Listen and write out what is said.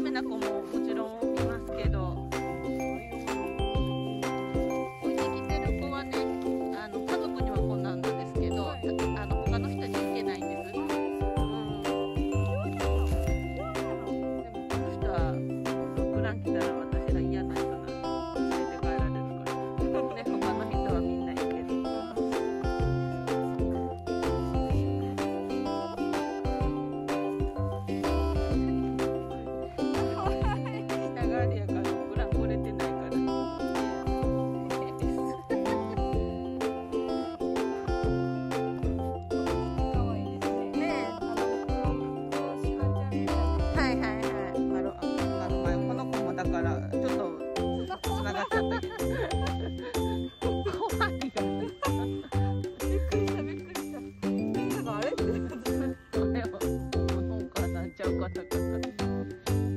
ダメな子ももちろんいますけど。ちゃうかった。